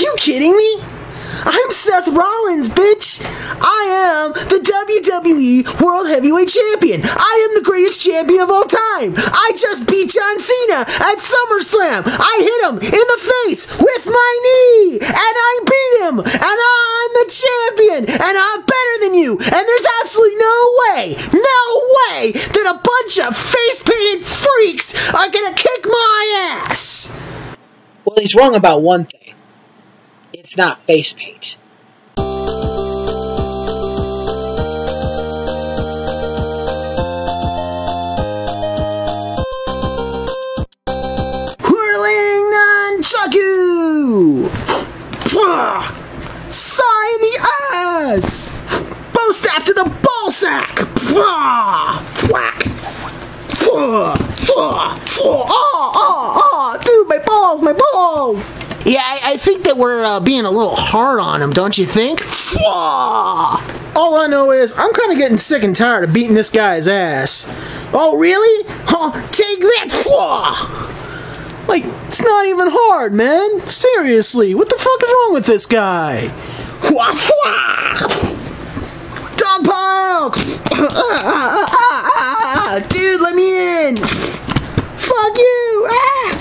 you kidding me? I'm Seth Rollins, bitch. I am the WWE World Heavyweight Champion. I am the greatest champion of all time. I just beat John Cena at SummerSlam. I hit him in the face with my knee, and I beat him, and I'm the champion, and I'm better than you. And there's absolutely no way, no way that a bunch of face painted freaks are gonna kick my ass. Well, he's wrong about one thing. It's not face paint. Think that we're uh, being a little hard on him, don't you think? All I know is I'm kind of getting sick and tired of beating this guy's ass. Oh, really? Huh, take that! Like, it's not even hard, man. Seriously, what the fuck is wrong with this guy? Dog pile! Dude, let me in! Fuck you! Ah!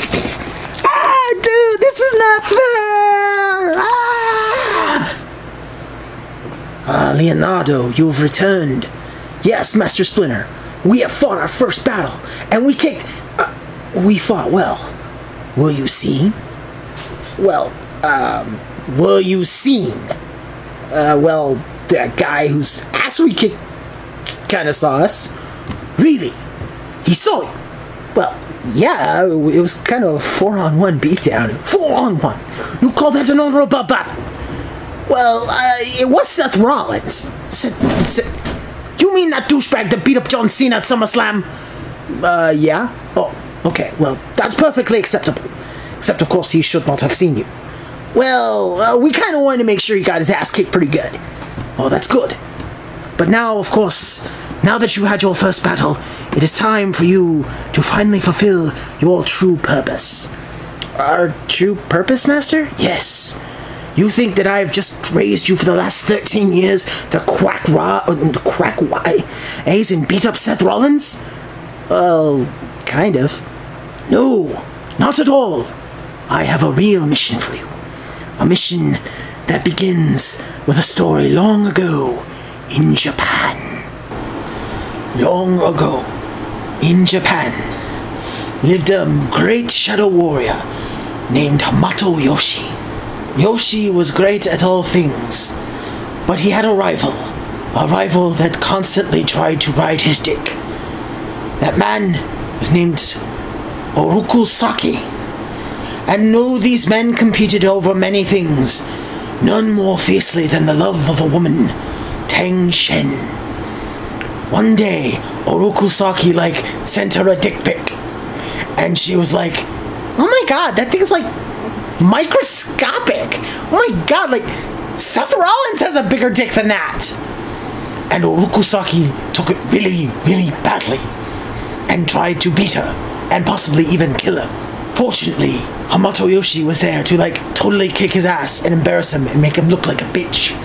Ah, dude, this is not fair! Ah! Leonardo, you've returned. Yes, Master Splinter. We have fought our first battle, and we kicked. Uh, we fought well. Were you seen? Well, um, were you seen? Uh, well, that guy whose ass we kicked kind of saw us. Really? He saw you? Well, yeah, it was kind of a four on one beatdown. Four on one? You call that an honorable battle? Well, uh, it was Seth Rollins. Seth, Seth, you mean that douchebag that beat up John Cena at SummerSlam? Uh, yeah? Oh, okay, well, that's perfectly acceptable. Except, of course, he should not have seen you. Well, uh, we kind of wanted to make sure he got his ass kicked pretty good. Oh, that's good. But now, of course, now that you had your first battle, it is time for you to finally fulfill your true purpose. Our true purpose, Master? Yes. You think that I've just raised you for the last 13 years to quack raw, uh, to quack why, A's and beat up Seth Rollins? Well, kind of. No, not at all. I have a real mission for you. A mission that begins with a story long ago in Japan. Long ago, in Japan, lived a great shadow warrior named Hamato Yoshi. Yoshi was great at all things, but he had a rival, a rival that constantly tried to ride his dick. That man was named Oroku Saki. And though these men competed over many things, none more fiercely than the love of a woman, Tang Shen. One day, Oroku Saki, like, sent her a dick pic. And she was like, oh my god, that thing's like microscopic. Oh my god, like, Seth Rollins has a bigger dick than that. And Oroku Saki took it really, really badly and tried to beat her and possibly even kill her. Fortunately, Hamato Yoshi was there to like totally kick his ass and embarrass him and make him look like a bitch.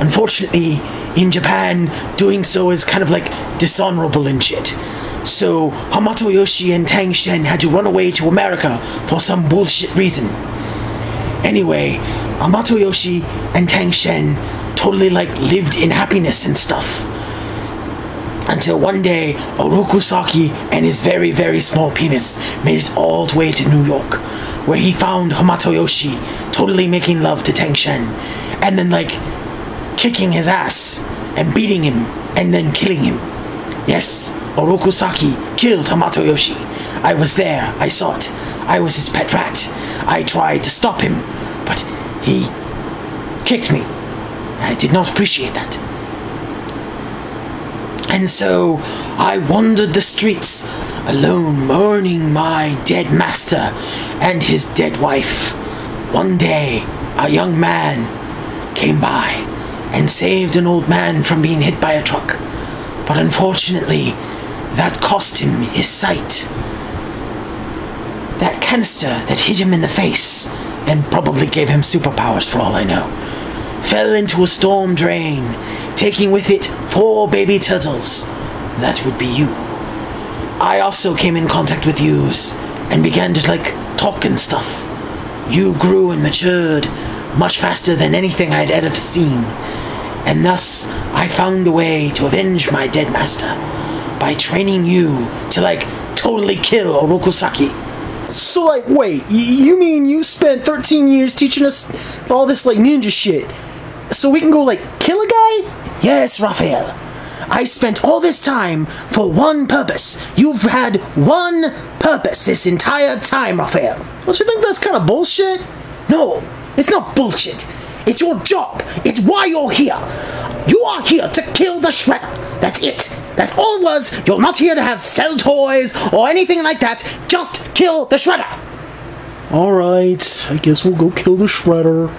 Unfortunately, in Japan, doing so is kind of like dishonorable and shit. So Hamato Yoshi and Tang Shen had to run away to America for some bullshit reason. Anyway, Hamato Yoshi and Tang Shen totally like lived in happiness and stuff. Until one day, Oroku Saki and his very, very small penis made it all the way to New York, where he found Hamato Yoshi totally making love to Tang Shen, and then like kicking his ass and beating him and then killing him. Yes, Oroku Saki killed Hamato Yoshi. I was there, I saw it. I was his pet rat. I tried to stop him, but he kicked me. I did not appreciate that. And so I wandered the streets, alone mourning my dead master and his dead wife. One day, a young man came by and saved an old man from being hit by a truck. But unfortunately, that cost him his sight. That canister that hit him in the face and probably gave him superpowers for all I know. Fell into a storm drain, taking with it four baby turtles. That would be you. I also came in contact with yous and began to like talk and stuff. You grew and matured much faster than anything I'd ever seen, and thus I found a way to avenge my dead master by training you to like totally kill Oroku Saki. So, like, wait, y- you mean you spent 13 years teaching us all this, like, ninja shit? So we can go, like, kill a guy? Yes, Raphael. I spent all this time for one purpose. You've had one purpose this entire time, Raphael. Don't you think that's kind of bullshit? No, it's not bullshit. It's your job. It's why you're here. You are here to kill the Shredder. That's it. That's all it was. You're not here to have sell toys or anything like that. Just kill the Shredder. Alright, I guess we'll go kill the Shredder.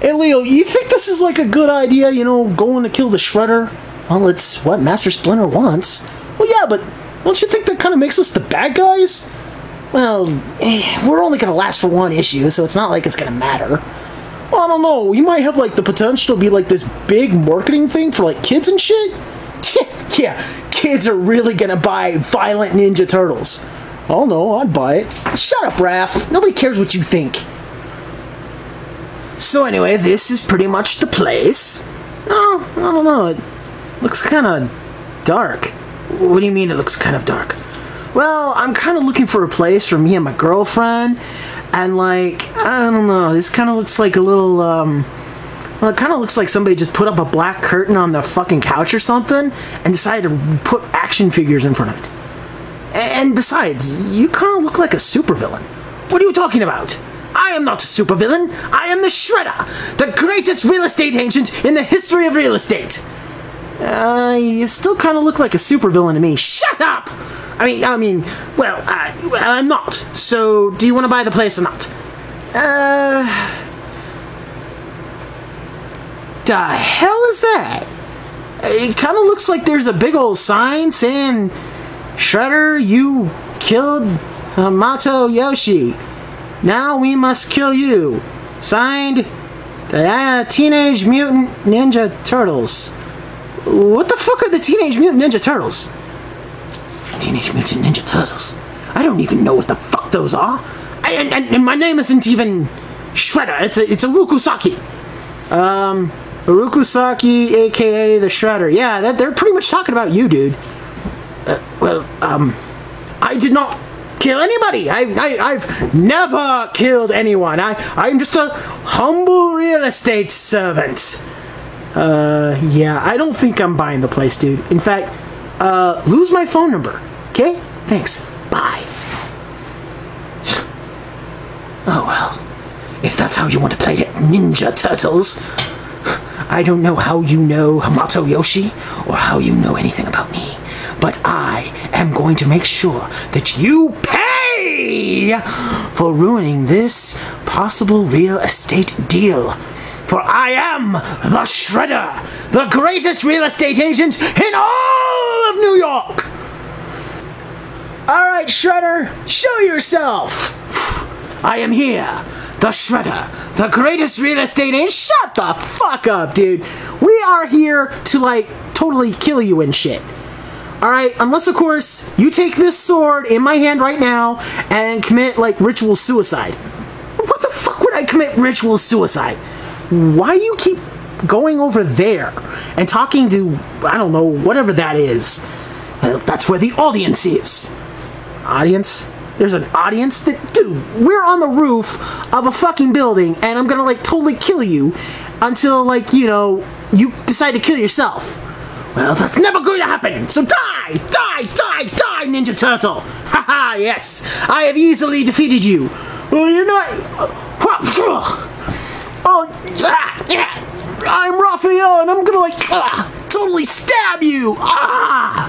Hey, Leo, you think this is, like, a good idea, you know, going to kill the Shredder? Well, it's what Master Splinter wants. Well, yeah, but don't you think that kind of makes us the bad guys? Well, eh, we're only gonna last for one issue, so it's not like it's gonna matter. Well, I don't know. You might have like the potential to be like this big marketing thing for like kids and shit. yeah, kids are really gonna buy Violent Ninja Turtles. Oh no, I'd buy it. Shut up, Raph. Nobody cares what you think. So anyway, this is pretty much the place. No, I don't know. It looks kind of dark. What do you mean it looks kind of dark? Well, I'm kind of looking for a place for me and my girlfriend, and like I don't know. This kind of looks like a little um. Well, it kind of looks like somebody just put up a black curtain on the fucking couch or something and decided to put action figures in front of it. And besides, you kind of look like a supervillain. What are you talking about? I am not a supervillain. I am the Shredder, the greatest real estate agent in the history of real estate. Uh, you still kind of look like a supervillain to me. Shut up! I mean, I mean, well, uh, I'm not. So, do you want to buy the place or not? Uh. The hell is that? It kind of looks like there's a big old sign saying, Shredder, you killed Hamato Yoshi. Now we must kill you. Signed, the uh, Teenage Mutant Ninja Turtles. What the fuck are the Teenage Mutant Ninja Turtles? Teenage Mutant Ninja Turtles. I don't even know what the fuck those are. And, and, and my name isn't even Shredder. It's a it's a Rukusaki. Um, Urukusaki, aka the Shredder. Yeah, that, they're pretty much talking about you, dude. Uh, well, um, I did not kill anybody. I, I, I've never killed anyone. I, I'm just a humble real estate servant. Uh, yeah, I don't think I'm buying the place, dude. In fact, uh, lose my phone number. Okay? Thanks. Bye. Oh well. If that's how you want to play it, Ninja Turtles. I don't know how you know Hamato Yoshi or how you know anything about me, but I am going to make sure that you pay for ruining this possible real estate deal. For I am the Shredder, the greatest real estate agent in all of New York. All right, Shredder, show yourself. I am here, the Shredder, the greatest real estate agent. Shut the fuck up, dude. We are here to, like, totally kill you and shit. Alright, unless, of course, you take this sword in my hand right now and commit, like, ritual suicide. What the fuck would I commit ritual suicide? Why do you keep going over there and talking to, I don't know, whatever that is? That's where the audience is. Audience? There's an audience? That, dude, we're on the roof of a fucking building and I'm gonna, like, totally kill you until, like, you know, you decide to kill yourself. Well, that's never going to happen. So die, die, die, die, Ninja Turtle. Haha, yes, I have easily defeated you. Well, you're not. Uh, Oh, ah, yeah. I'm Raphael, and I'm gonna like ah, totally stab you. Ah,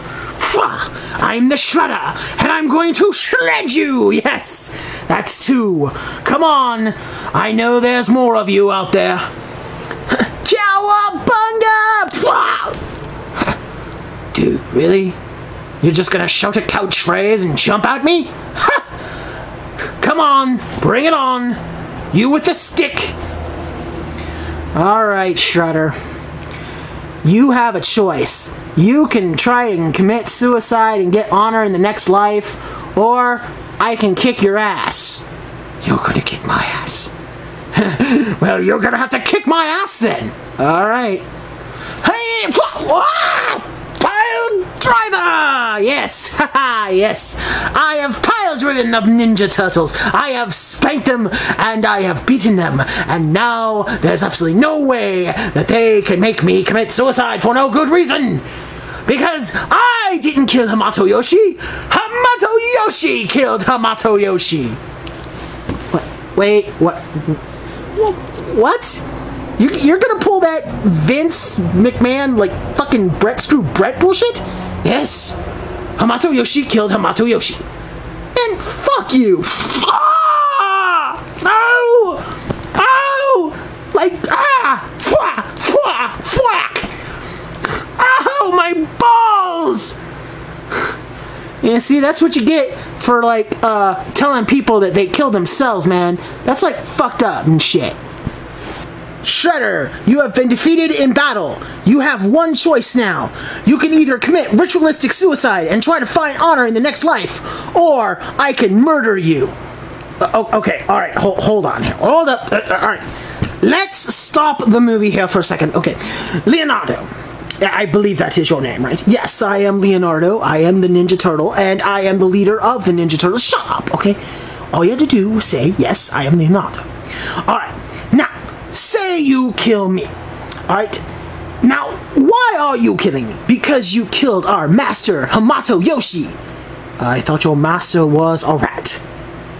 I'm the Shredder, and I'm going to shred you. Yes, that's two. Come on, I know there's more of you out there. Cowabunga! Dude, really? You're just gonna shout a couch phrase and jump at me? Ha! Come on, bring it on. You with the stick. All right, Shredder. You have a choice. You can try and commit suicide and get honor in the next life, or I can kick your ass. You're gonna kick my ass. well, you're gonna have to kick my ass then. All right. Hey, driver! Yes, haha, yes. I have pile driven the Ninja Turtles. I have spanked them and I have beaten them. And now there's absolutely no way that they can make me commit suicide for no good reason. Because I didn't kill Hamato Yoshi. Hamato Yoshi killed Hamato Yoshi. What? Wait, what? What? You, you're gonna pull that Vince McMahon, like, fucking Bret Screw Bret bullshit? Yes. Hamato Yoshi killed Hamato Yoshi. And fuck you. Ah! No! Oh! Like, ah! Fwa! Fwa! Fwack! Ow, my balls! Yeah, see, that's what you get for, like, uh, telling people that they killed themselves, man. That's, like, fucked up and shit. Shredder, you have been defeated in battle. You have one choice now. You can either commit ritualistic suicide and try to find honor in the next life, or I can murder you. Uh, okay, all right, hold, hold on. Hold up. Uh, uh, all right. Let's stop the movie here for a second. Okay. Leonardo. I believe that is your name, right? Yes, I am Leonardo. I am the Ninja Turtle, and I am the leader of the Ninja Turtles. Shut up, okay? All you had to do was say, yes, I am Leonardo. All right. Say you kill me. Alright? Now, why are you killing me? Because you killed our master, Hamato Yoshi. I thought your master was a rat.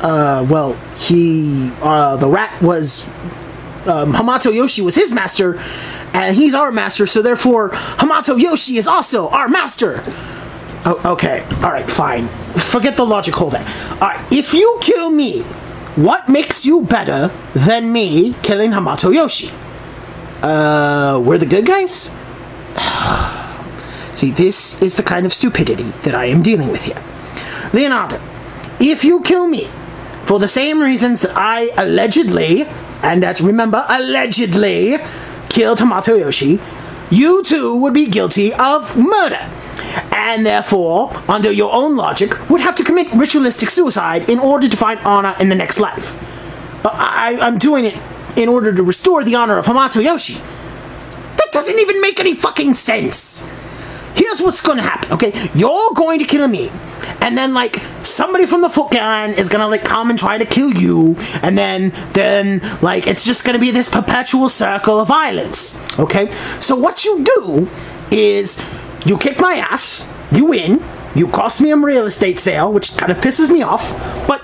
Uh, well, he, uh, the rat was, um, Hamato Yoshi was his master, and he's our master, so therefore, Hamato Yoshi is also our master. Oh, okay, alright, fine. Forget the logic hole there. Alright, if you kill me, what makes you better than me killing Hamato Yoshi? Uh, we're the good guys? See, this is the kind of stupidity that I am dealing with here. Leonardo, if you kill me for the same reasons that I allegedly, and that remember, allegedly, killed Hamato Yoshi, you too would be guilty of murder. And therefore, under your own logic, would have to commit ritualistic suicide in order to find honor in the next life. I, I'm doing it in order to restore the honor of Hamato Yoshi. That doesn't even make any fucking sense. Here's what's gonna happen, okay? You're going to kill me. And then like somebody from the Foot Clan is gonna like come and try to kill you, and then then like it's just gonna be this perpetual circle of violence. Okay? So what you do is you kick my ass, you win, you cost me a real estate sale, which kind of pisses me off, but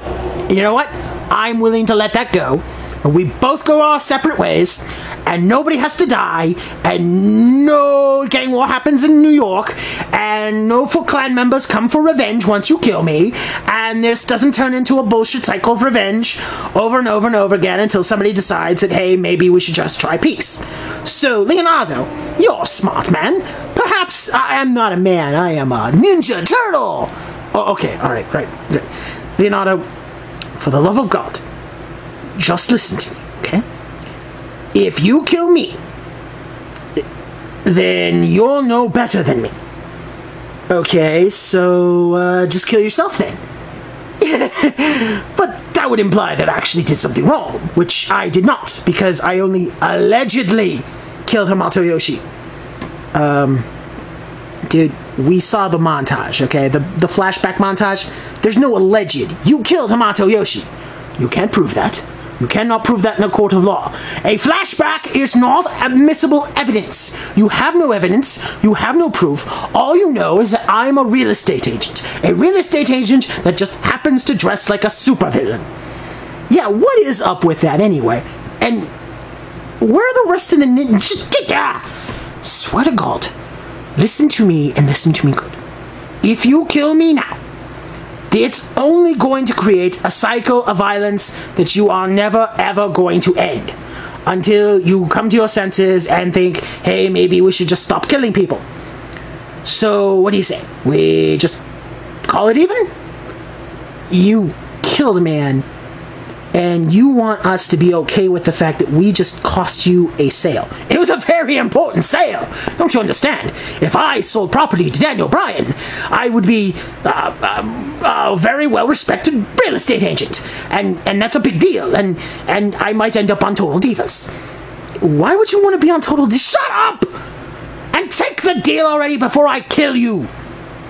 you know what? I'm willing to let that go. And we both go our separate ways, and nobody has to die, and no gang war happens in New York, and no Foot Clan members come for revenge once you kill me, and this doesn't turn into a bullshit cycle of revenge over and over and over again until somebody decides that, hey, maybe we should just try peace. So, Leonardo, you're a smart man. Perhaps I am not a man, I am a Ninja Turtle! Oh, okay, alright, right, right. Leonardo, for the love of God, just listen to me, okay? If you kill me, then you'll know better than me. Okay, so uh, just kill yourself then. but that would imply that I actually did something wrong, which I did not, because I only allegedly killed Hamato Yoshi. Um, dude, we saw the montage, okay? The, the flashback montage. There's no alleged. You killed Hamato Yoshi. You can't prove that. You cannot prove that in a court of law. A flashback is not admissible evidence. You have no evidence. You have no proof. All you know is that I'm a real estate agent. A real estate agent that just happens to dress like a supervillain. Yeah, what is up with that anyway? And where are the rest of the ninjas? Get ah! Swear to God, listen to me and listen to me good. If you kill me now, it's only going to create a cycle of violence that you are never ever going to end until you come to your senses and think, hey, maybe we should just stop killing people. So, what do you say? We just call it even? You killed a man and you want us to be okay with the fact that we just cost you a sale. It was a very important sale. Don't you understand? If I sold property to Daniel Bryan, I would be uh, uh, a very well respected real estate agent, and and that's a big deal. And and I might end up on Total Divas. Why would you want to be on Total Divas? Shut up! And take the deal already before I kill you.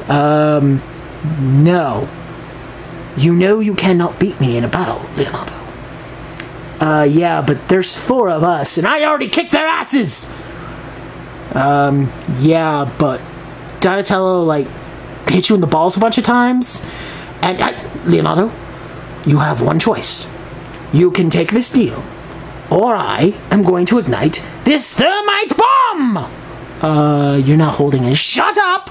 Um, no. You know you cannot beat me in a battle, Leonardo. Uh, yeah, but there's four of us, and I already kicked their asses! Um, yeah, but Donatello, like, hit you in the balls a bunch of times? And, Leonardo, you have one choice. You can take this deal, or I am going to ignite this thermite bomb! Uh, you're not holding it. Shut up!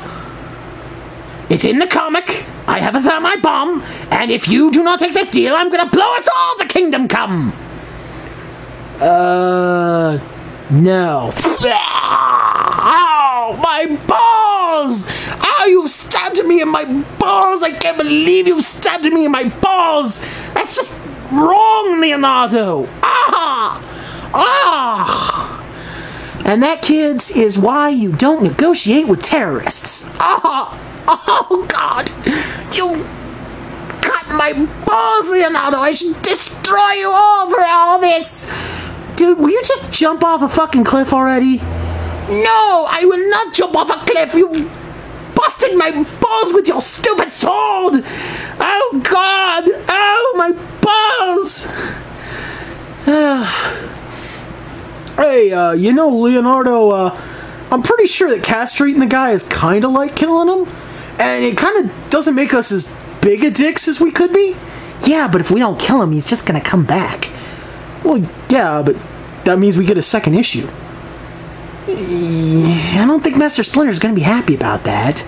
It's in the comic. I have a thermite bomb, and if you do not take this deal, I'm gonna blow us all to Kingdom Come. Uh, no. Ow, my balls! Ow, you've stabbed me in my balls! I can't believe you've stabbed me in my balls! That's just wrong, Leonardo! Ah! Ah! And that, kids, is why you don't negotiate with terrorists. Ah! Oh, God! You cut my balls, Leonardo! I should destroy you all for all this! Dude, will you just jump off a fucking cliff already? No, I will not jump off a cliff! You busted my balls with your stupid sword! Oh, God! Oh, my balls! hey, uh, you know, Leonardo, uh, I'm pretty sure that castrating the guy is kind of like killing him and it kind of doesn't make us as big a dicks as we could be. Yeah, but if we don't kill him, he's just gonna come back. Well, yeah, but that means we get a second issue. I don't think Master Splinter's gonna be happy about that.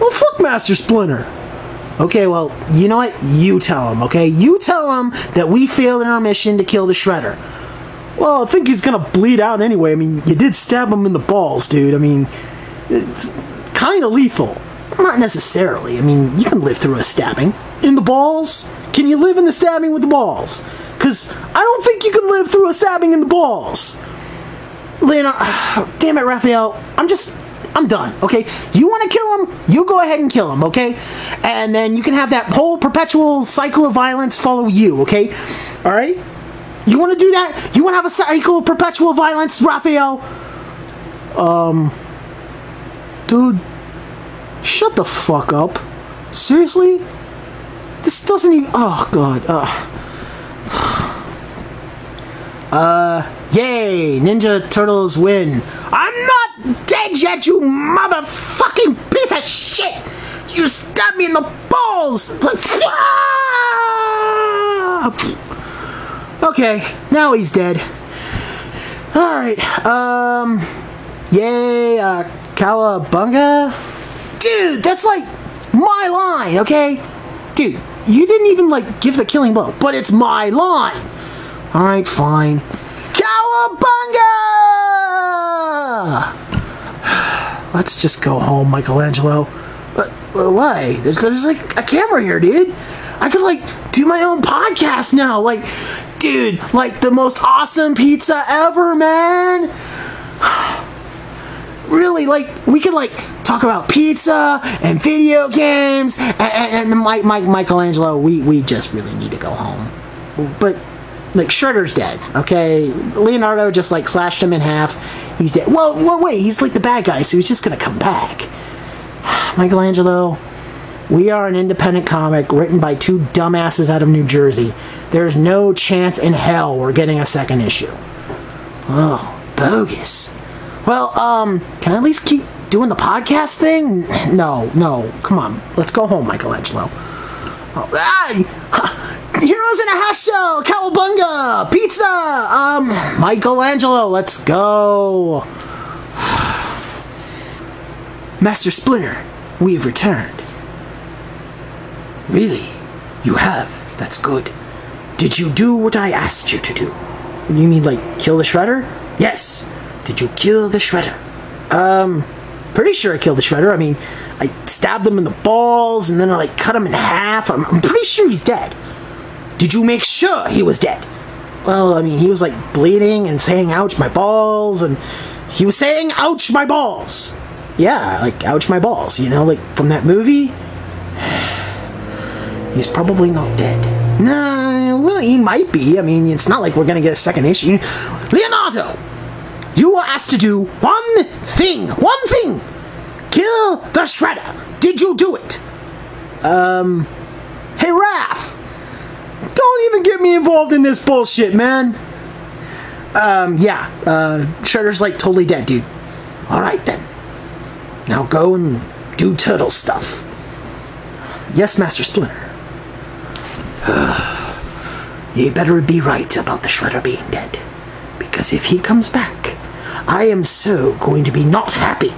Well, fuck Master Splinter. Okay, well, you know what? You tell him, okay? You tell him that we failed in our mission to kill the Shredder. Well, I think he's gonna bleed out anyway. I mean, you did stab him in the balls, dude. I mean, it's kind of lethal. Not necessarily. I mean, you can live through a stabbing. In the balls? Can you live in the stabbing with the balls? Because I don't think you can live through a stabbing in the balls. Lena, damn it, Raphael. I'm just, I'm done, okay? You want to kill him? You go ahead and kill him, okay? And then you can have that whole perpetual cycle of violence follow you, okay? All right? You want to do that? You want to have a cycle of perpetual violence, Raphael? Um, dude, Shut the fuck up. Seriously? This doesn't even. Oh, God. Uh. Uh, yay! Ninja Turtles win. I'm not dead yet, you motherfucking piece of shit! You stabbed me in the balls! Okay, now he's dead. Alright, um. Yay, uh, Cowabunga? Dude, that's like my line, okay? Dude, you didn't even like give the killing blow, but it's my line. All right, fine. Cowabunga! Let's just go home, Michelangelo. But why? There's, there's like a camera here, dude. I could like do my own podcast now. Like, dude, like the most awesome pizza ever, man. really, like we could like talk about pizza and video games and, and, and Mike, Mike, Michelangelo. We we just really need to go home. But like Shredder's dead. Okay, Leonardo just like slashed him in half. He's dead. Well, well, wait. He's like the bad guy, so he's just gonna come back. Michelangelo. We are an independent comic written by two dumbasses out of New Jersey. There's no chance in hell we're getting a second issue. Oh, bogus. Well, um, can I at least keep doing the podcast thing? No, no. Come on. Let's go home, Michelangelo. Oh, hey! Heroes in a House Show! Cowabunga! Pizza! Um, Michelangelo, let's go! Master Splinter, we have returned. Really? You have? That's good. Did you do what I asked you to do? You mean, like, kill the Shredder? Yes. Did you kill the Shredder? Um, pretty sure I killed the Shredder. I mean, I stabbed him in the balls and then I like cut him in half. I'm, I'm pretty sure he's dead. Did you make sure he was dead? Well, I mean, he was like bleeding and saying, ouch, my balls, and he was saying, ouch, my balls. Yeah, like, ouch, my balls, you know, like from that movie. He's probably not dead. Nah, well, he might be. I mean, it's not like we're gonna get a second issue. Leonardo! You were asked to do one thing! One thing! Kill the Shredder! Did you do it? Um. Hey, Raph! Don't even get me involved in this bullshit, man! Um, yeah, uh, Shredder's like totally dead, dude. Alright then. Now go and do turtle stuff. Yes, Master Splinter. you better be right about the Shredder being dead. Because if he comes back, I am so going to be not happy.